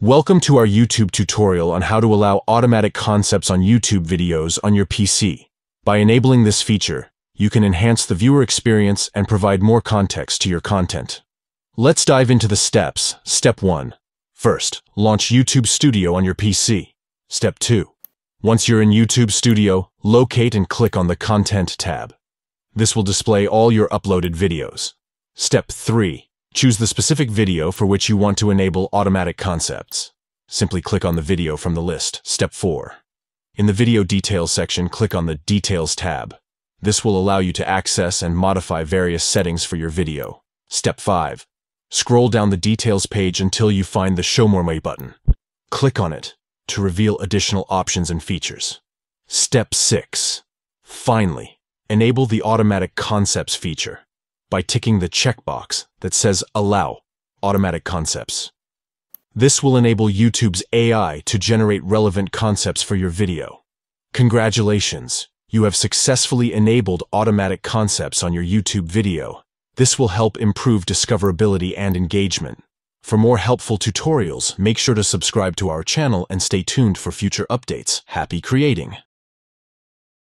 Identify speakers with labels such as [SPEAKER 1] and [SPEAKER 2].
[SPEAKER 1] Welcome to our YouTube tutorial on how to allow automatic concepts on YouTube videos on your PC. By enabling this feature, you can enhance the viewer experience and provide more context to your content. Let's dive into the steps. Step 1. First, launch YouTube Studio on your PC. Step 2. Once you're in YouTube Studio, locate and click on the Content tab. This will display all your uploaded videos. Step 3. Choose the specific video for which you want to enable automatic concepts. Simply click on the video from the list. Step 4. In the Video Details section, click on the Details tab. This will allow you to access and modify various settings for your video. Step 5. Scroll down the Details page until you find the Show More button. Click on it to reveal additional options and features. Step 6. Finally, enable the Automatic Concepts feature by ticking the checkbox that says Allow Automatic Concepts. This will enable YouTube's AI to generate relevant concepts for your video. Congratulations! You have successfully enabled automatic concepts on your YouTube video. This will help improve discoverability and engagement. For more helpful tutorials, make sure to subscribe to our channel and stay tuned for future updates. Happy creating!